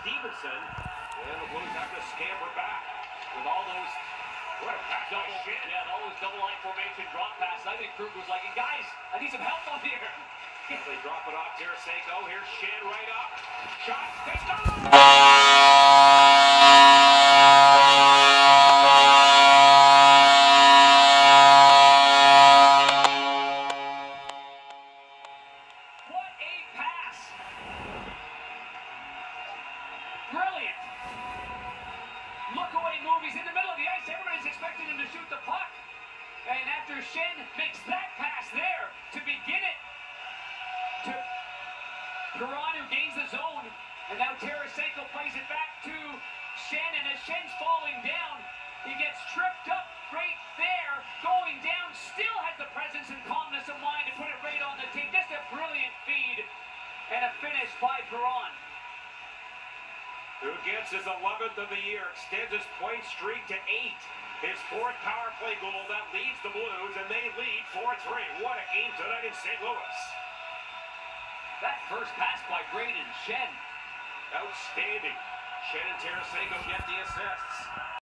Stevenson. And the Blues have to scamper back with all those. What a pass Double, by Schenn. yeah, all those double line formation drop passes. I think Krug was like, guys, I need some help up here. They drop it off Tarasenko. Here's Schenn right up. Shot. They What Look away move. He's in the middle of the ice. Everybody's expecting him to shoot the puck. And after Schenn makes that pass there to begin it to Perron who gains the zone. And now Tarasenko plays it back to Schenn. And as Schenn's falling down, he gets tripped up right there. Going down, still has the presence and calmness of mind to put it right on the tape. Just a brilliant feed and a finish by Perron. Who gets his 11th of the year, extends his point streak to eight. His fourth power play goal that leads the Blues, and they lead 4-3. What a game tonight in St. Louis. That first pass by Brayden Schenn. Outstanding. Shannon Tarasenko get the assists.